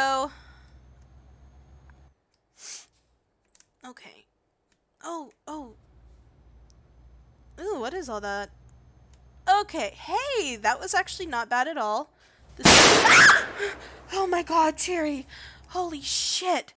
Oh. Okay. Oh, oh. Ooh, what is all that? Okay, hey, that was actually not bad at all. This oh my god, Terry. Holy shit.